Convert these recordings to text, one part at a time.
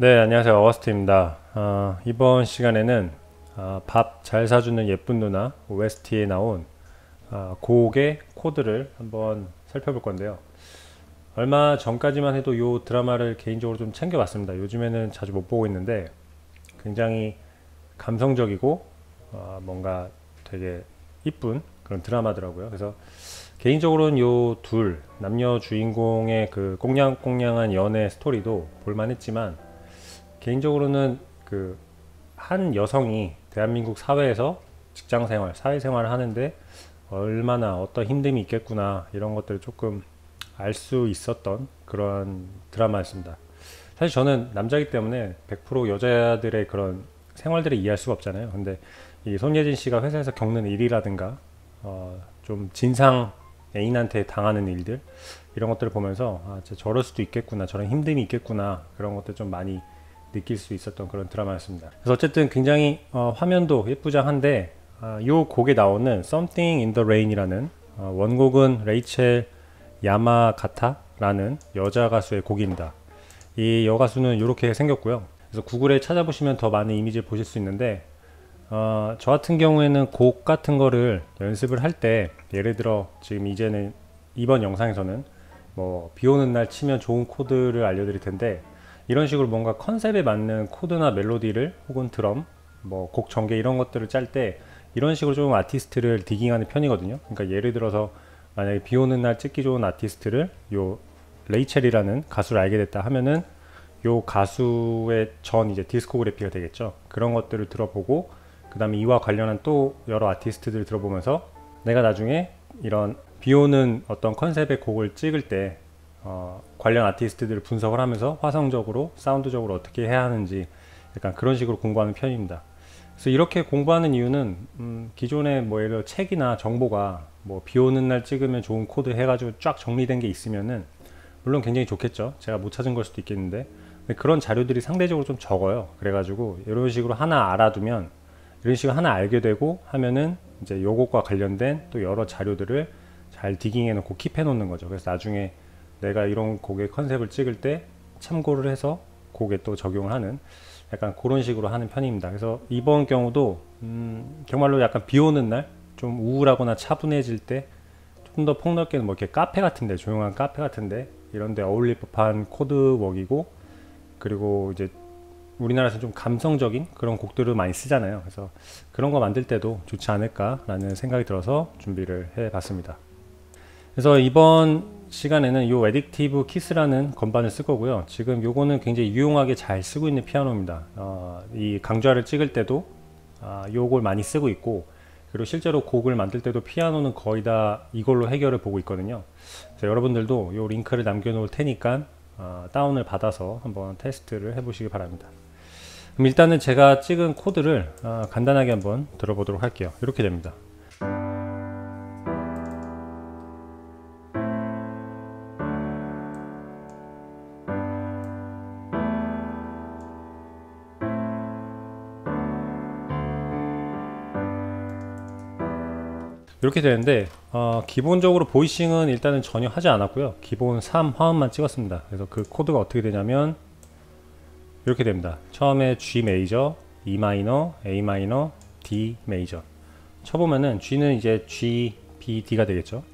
네, 안녕하세요. 어스트입니다. 어, 이번 시간에는 어, 밥잘 사주는 예쁜 누나 OST에 나온 어, 곡의 코드를 한번 살펴볼 건데요. 얼마 전까지만 해도 이 드라마를 개인적으로 좀 챙겨봤습니다. 요즘에는 자주 못 보고 있는데 굉장히 감성적이고 어, 뭔가 되게 이쁜 그런 드라마더라고요. 그래서 개인적으로는 요 둘 남녀 주인공의 그 꽁냥꽁냥한 연애 스토리도 볼만했지만 개인적으로는 그 한 여성이 대한민국 사회에서 직장 생활, 사회 생활을 하는데 얼마나 어떤 힘듦이 있겠구나 이런 것들을 조금 알 수 있었던 그런 드라마였습니다. 사실 저는 남자이기 때문에 100% 여자들의 그런 생활들을 이해할 수가 없잖아요. 근데 이 손예진 씨가 회사에서 겪는 일이라든가 어, 좀 진상 애인한테 당하는 일들 이런 것들을 보면서 아, 저럴 수도 있겠구나 저런 힘듦이 있겠구나 그런 것들 좀 많이 느낄 수 있었던 그런 드라마였습니다. 그래서 어쨌든 굉장히 어, 화면도 예쁘장한데 어, 이 곡에 나오는 Something in the Rain이라는 어, 원곡은 레이첼 야마가타라는 여자 가수의 곡입니다. 이 여가수는 이렇게 생겼고요. 그래서 구글에 찾아보시면 더 많은 이미지를 보실 수 있는데 어, 저 같은 경우에는 곡 같은 거를 연습을 할 때 예를 들어 지금 이제는 이번 영상에서는 뭐 비 오는 날 치면 좋은 코드를 알려드릴 텐데 이런 식으로 뭔가 컨셉에 맞는 코드나 멜로디를 혹은 드럼 뭐 곡 전개 이런 것들을 짤 때 이런 식으로 좀 아티스트를 digging하는 편이거든요. 그러니까 예를 들어서 만약에 비 오는 날 찍기 좋은 아티스트를 요 레이첼이라는 가수를 알게 됐다 하면은 요 가수의 전 이제 discography가 되겠죠. 그런 것들을 들어보고 그 다음에 이와 관련한 또 여러 아티스트들 을 들어보면서 내가 나중에 이런 비 오는 어떤 컨셉의 곡을 찍을 때 어, 관련 아티스트들을 분석을 하면서 화성적으로 사운드적으로 어떻게 해야 하는지 약간 그런 식으로 공부하는 편입니다. 그래서 이렇게 공부하는 이유는 음, 기존에 뭐 예를 들어 책이나 정보가 뭐 비 오는 날 찍으면 좋은 코드 해가지고 쫙 정리된 게 있으면은 물론 굉장히 좋겠죠. 제가 못 찾은 걸 수도 있겠는데 그런 자료들이 상대적으로 좀 적어요. 그래가지고 이런 식으로 하나 알아두면 이런 식으로 하나 알게 되고 하면은 이제 요것과 관련된 또 여러 자료들을 잘 디깅해 놓고 킵해 놓는 거죠. 그래서 나중에 내가 이런 곡의 컨셉을 찍을 때 참고를 해서 곡에 또 적용을 하는 약간 그런 식으로 하는 편입니다. 그래서 이번 경우도 음 정말로 약간 비 오는 날 좀 우울하거나 차분해질 때좀더 폭넓게 뭐 이렇게 카페 같은데 조용한 카페 같은데 이런데 어울릴 법한 코드웍이고 그리고 이제 우리나라에서 좀 감성적인 그런 곡들을 많이 쓰잖아요. 그래서 그런 거 만들 때도 좋지 않을까라는 생각이 들어서 준비를 해 봤습니다. 그래서 이번 시간에는 이 Addictive Keys라는 건반을 쓸 거고요. 지금 요거는 굉장히 유용하게 잘 쓰고 있는 피아노입니다. 어, 이 강좌를 찍을 때도 아, 요걸 많이 쓰고 있고 그리고 실제로 곡을 만들 때도 피아노는 거의 다 이걸로 해결을 보고 있거든요. 여러분들도 요 링크를 남겨 놓을 테니까 어, 다운을 받아서 한번 테스트를 해 보시기 바랍니다. 그럼 일단은 제가 찍은 코드를 어, 간단하게 한번 들어보도록 할게요. 이렇게 됩니다. 이렇게 되는데 어, 기본적으로 voicing은 일단은 전혀 하지 않았고요. 기본 3 화음만 찍었습니다. 그래서 그 코드가 어떻게 되냐면 이렇게 됩니다. 처음에 G 메이저, E 마이너, A 마이너, D 메이저 쳐보면은 G는 이제 G, B, D가 되겠죠?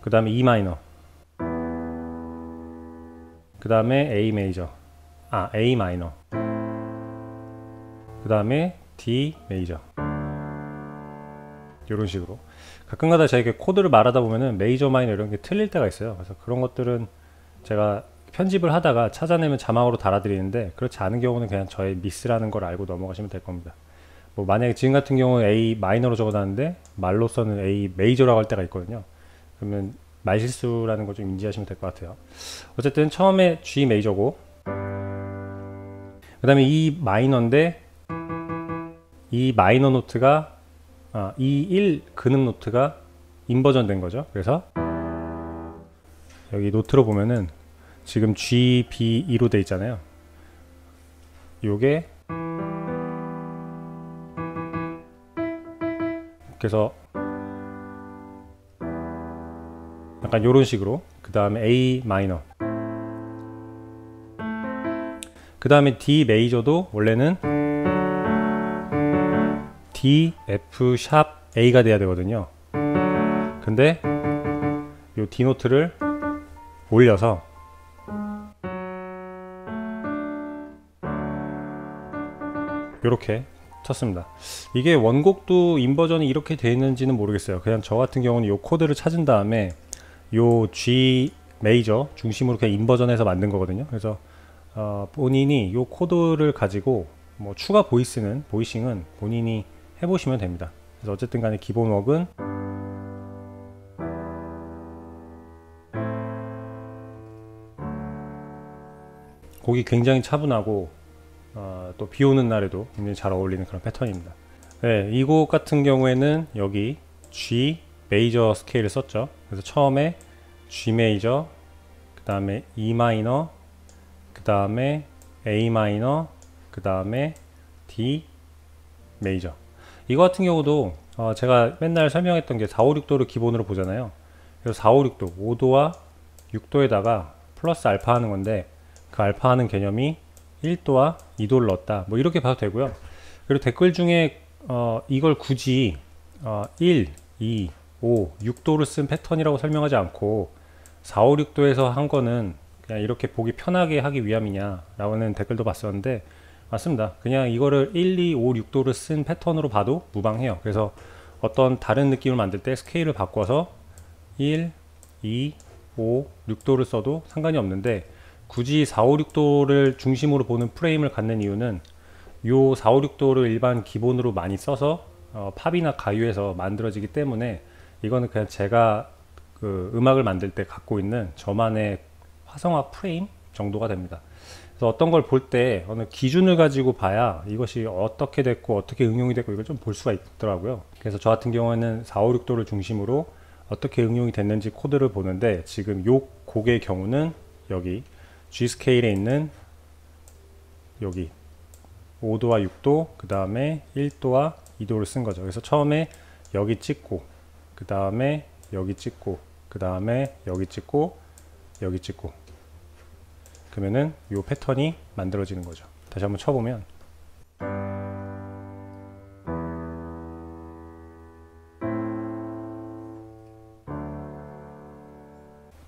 그 다음에 E 마이너 그 다음에 A 메이저 아 A 마이너 그 다음에 D 메이저 이런 식으로. 가끔가다 이렇게 코드를 말하다 보면은 메이저 마이너 이런 게 틀릴 때가 있어요. 그래서 그런 것들은 제가 편집을 하다가 찾아내면 자막으로 달아드리는데 그렇지 않은 경우는 그냥 저의 미스라는 걸 알고 넘어가시면 될 겁니다. 뭐 만약에 지금 같은 경우는 A 마이너로 적어놨는데 말로서는 A 메이저라고 할 때가 있거든요. 그러면 말실수라는 걸 좀 인지하시면 될 것 같아요. 어쨌든 처음에 G 메이저고 그 다음에 E 마이너인데 E 마이너 노트가 아, 이1 근음 노트가 inversion 된 거죠. 그래서 여기 노트로 보면은 지금 G, B, E로 돼 있잖아요. 요게 그래서 약간 요런 식으로 그 다음에 A 마이너 그 다음에 D 메이저도 원래는 D, F, 샵, A가 돼야 되거든요. 근데 요 D 노트를 올려서 이렇게 쳤습니다. 이게 원곡도 인버전이 이렇게 되어 있는지는 모르겠어요. 그냥 저 같은 경우는 요 코드를 찾은 다음에 요 G 메이저 중심으로 그냥 인버전해서 만든 거거든요. 그래서 어, 본인이 요 코드를 가지고 뭐 추가 보이스는 보이싱은 본인이 해보시면 됩니다. 그래서 어쨌든 간에 기본 웍은 곡이 굉장히 차분하고 어, 또 비 오는 날에도 굉장히 잘 어울리는 그런 패턴입니다. 네, 이 곡 같은 경우에는 여기 G 메이저 스케일을 썼죠. 그래서 처음에 G 메이저, 그 다음에 E 마이너, 그 다음에 A 마이너, 그 다음에 D 메이저. 이거 같은 경우도 어, 제가 맨날 설명했던 게 4, 5, 6도를 기본으로 보잖아요. 그래서 4, 5, 6도, 5도와 6도에다가 플러스 알파 하는 건데 그 알파 하는 개념이 1도와 2도를 넣었다. 뭐 이렇게 봐도 되고요. 그리고 댓글 중에 어, 이걸 굳이 어, 1, 2, 5, 6도를 쓴 패턴이라고 설명하지 않고 4, 5, 6도에서 한 거는 그냥 이렇게 보기 편하게 하기 위함이냐 라는 댓글도 봤었는데 맞습니다. 그냥 이거를 1, 2, 5, 6도를 쓴 패턴으로 봐도 무방해요. 그래서 어떤 다른 느낌을 만들 때 스케일을 바꿔서 1, 2, 5, 6도를 써도 상관이 없는데 굳이 4, 5, 6도를 중심으로 보는 프레임을 갖는 이유는 요 4, 5, 6도를 일반 기본으로 많이 써서 어, 팝이나 가요에서 만들어지기 때문에 이거는 그냥 제가 그 음악을 만들 때 갖고 있는 저만의 화성학 프레임 정도가 됩니다. 그래서 어떤 걸 볼 때 어느 기준을 가지고 봐야 이것이 어떻게 됐고 어떻게 응용이 됐고 이걸 좀 볼 수가 있더라고요. 그래서 저 같은 경우에는 4, 5, 6도를 중심으로 어떻게 응용이 됐는지 코드를 보는데 지금 요 곡의 경우는 여기 G 스케일에 있는 여기 5도와 6도 그 다음에 1도와 2도를 쓴 거죠. 그래서 처음에 여기 찍고 그 다음에 여기 찍고 그 다음에 여기 찍고 여기 찍고 그러면은 이 패턴이 만들어지는 거죠. 다시 한번 쳐보면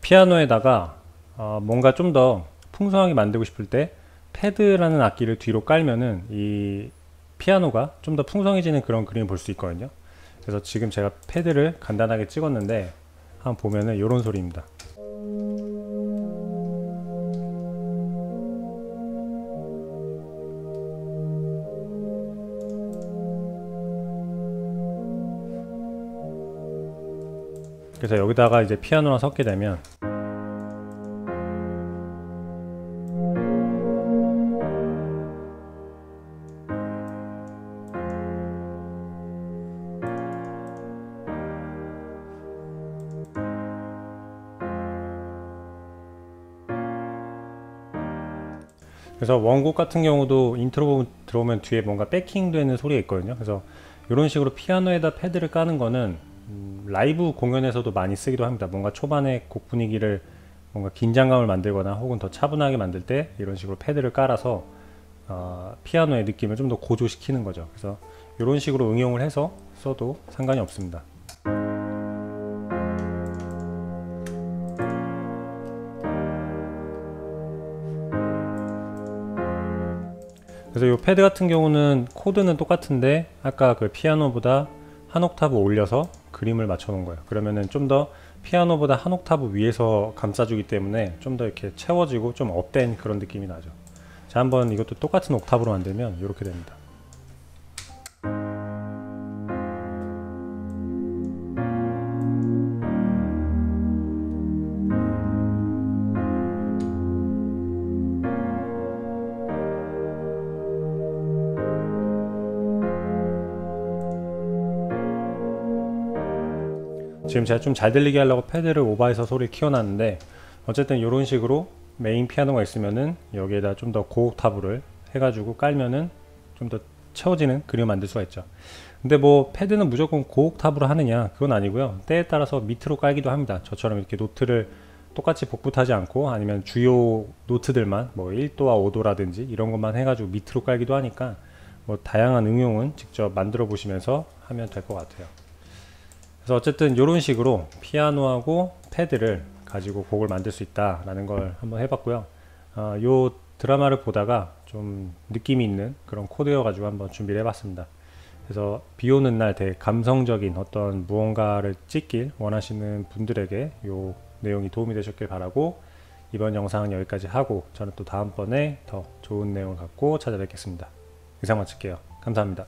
피아노에다가 어 뭔가 좀 더 풍성하게 만들고 싶을 때 패드라는 악기를 뒤로 깔면은 이 피아노가 좀 더 풍성해지는 그런 그림을 볼 수 있거든요. 그래서 지금 제가 패드를 간단하게 찍었는데 한번 보면은 이런 소리입니다. 그래서 여기다가 이제 피아노랑 섞게 되면 그래서 원곡 같은 경우도 인트로 들어오면 뒤에 뭔가 backing 되는 소리가 있거든요. 그래서 이런 식으로 피아노에다 패드를 까는 거는 음, 라이브 공연에서도 많이 쓰기도 합니다. 뭔가 초반에 곡 분위기를 뭔가 긴장감을 만들거나 혹은 더 차분하게 만들 때 이런 식으로 패드를 깔아서 어, 피아노의 느낌을 좀 더 고조시키는 거죠. 그래서 이런 식으로 응용을 해서 써도 상관이 없습니다. 그래서 이 패드 같은 경우는 코드는 똑같은데 아까 그 피아노보다 한 옥타브 올려서 그림을 맞춰 놓은 거예요. 그러면은 좀 더 피아노보다 한 옥타브 위에서 감싸주기 때문에 좀 더 이렇게 채워지고 좀 up된 그런 느낌이 나죠. 자 한번 이것도 똑같은 옥타브로 만들면 이렇게 됩니다 지금 제가 좀 잘 들리게 하려고 패드를 오버해서 소리를 키워놨는데 어쨌든 이런 식으로 메인 피아노가 있으면은 여기에다 좀 더 고옥타브를 해가지고 깔면은 좀 더 채워지는 그림을 만들 수가 있죠. 근데 뭐 패드는 무조건 고옥타브로 하느냐 그건 아니고요. 때에 따라서 밑으로 깔기도 합니다. 저처럼 이렇게 노트를 똑같이 복붙하지 않고 아니면 주요 노트들만 뭐 1도와 5도라든지 이런 것만 해가지고 밑으로 깔기도 하니까 뭐 다양한 응용은 직접 만들어 보시면서 하면 될 것 같아요. 그래서 어쨌든 이런 식으로 피아노하고 패드를 가지고 곡을 만들 수 있다라는 걸 한번 해봤고요. 어, 요 드라마를 보다가 좀 느낌이 있는 그런 코드여 가지고 한번 준비를 해봤습니다. 그래서 비 오는 날 되게 감성적인 어떤 무언가를 찍길 원하시는 분들에게 요 내용이 도움이 되셨길 바라고 이번 영상은 여기까지 하고 저는 또 다음번에 더 좋은 내용을 갖고 찾아뵙겠습니다. 이상 마칠게요. 감사합니다.